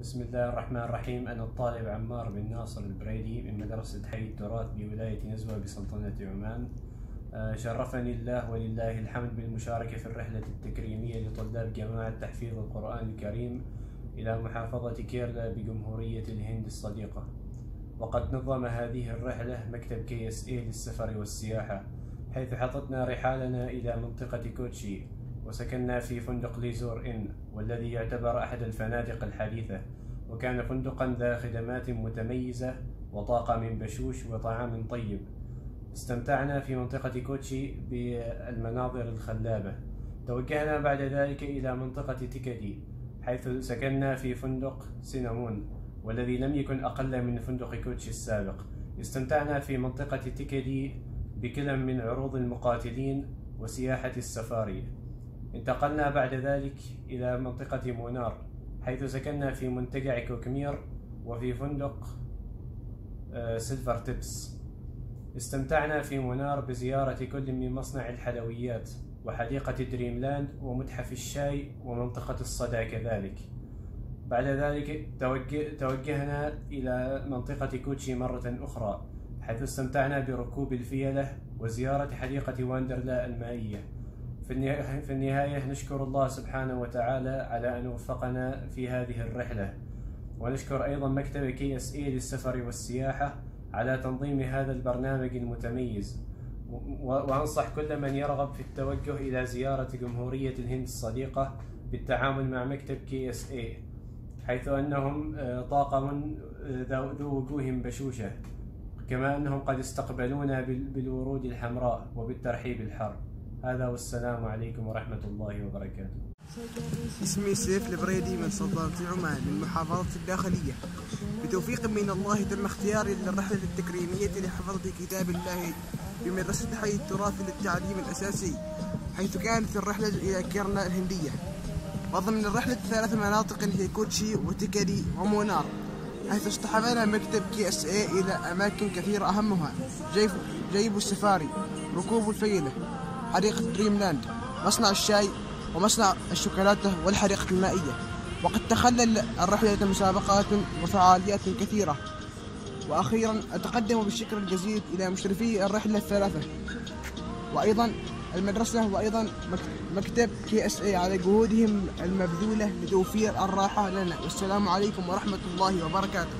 بسم الله الرحمن الرحيم. أنا الطالب عمار بن ناصر البريدي من مدرسة حي التراث بولاية نزوة بسلطنة عمان. آه، شرفني الله ولله الحمد بالمشاركة في الرحلة التكريمية لطلاب جماعة تحفيظ القرآن الكريم إلى محافظة كيرلا بجمهورية الهند الصديقة. وقد نظم هذه الرحلة مكتب KSA للسفر والسياحة حيث حطتنا رحالنا إلى منطقة كوتشي. وسكننا في فندق ليزور إن والذي يعتبر أحد الفنادق الحديثة. وكان فندقا ذا خدمات متميزة وطاقم بشوش وطعام طيب. استمتعنا في منطقة كوتشي بالمناظر الخلابة. توجهنا بعد ذلك إلى منطقة تيكادي حيث سكننا في فندق سينامون والذي لم يكن أقل من فندق كوتشي السابق. استمتعنا في منطقة تيكادي بكل من عروض المقاتلين وسياحة السفاري. انتقلنا بعد ذلك إلى منطقة مونار حيث سكننا في منتجع كوكمير وفي فندق آه، سيلفر تيبس. استمتعنا في مونار بزيارة كل من مصنع الحلويات وحديقة دريم لاند ومتحف الشاي ومنطقة الصدى كذلك. بعد ذلك توجه توجهنا إلى منطقة كوتشي مرة أخرى حيث استمتعنا بركوب الفيلة وزيارة حديقة واندرلا المائية. في النهاية نشكر الله سبحانه وتعالى على أن وفقنا في هذه الرحلة. ونشكر أيضا مكتب KSA للسفر والسياحة على تنظيم هذا البرنامج المتميز. وأنصح كل من يرغب في التوجه إلى زيارة جمهورية الهند الصديقة بالتعامل مع مكتب KSA حيث أنهم آه، طاقم آه، ذو وجوه بشوشة كما أنهم قد استقبلونا بالورود الحمراء وبالترحيب الحار. هذا والسلام عليكم ورحمة الله وبركاته. اسمي سيف البريدي من سلطنة عمان من محافظة الداخلية. بتوفيق من الله تم اختياري للرحلة التكريمية لحفظة كتاب الله بمدرسة حي التراث للتعليم الأساسي حيث كانت الرحلة إلى كيرلا الهندية. وضمن الرحلة ثلاث مناطق هي كوتشي وتيكادي ومونار حيث اصطحبنا مكتب KSA إلى أماكن كثيرة أهمها جيب, جيب السفاري ركوب الفيلة. حديقة دريم لاند مصنع الشاي ومصنع الشوكولاتة والحديقة المائية. وقد تخلل الرحلة مسابقات وفعاليات كثيرة. وأخيرا أتقدم بالشكر الجزيل إلى مشرفي الرحلة الثلاثة. وأيضا المدرسة وأيضا مكتب كي إس اي على جهودهم المبذولة لتوفير الراحة لنا. والسلام عليكم ورحمة الله وبركاته.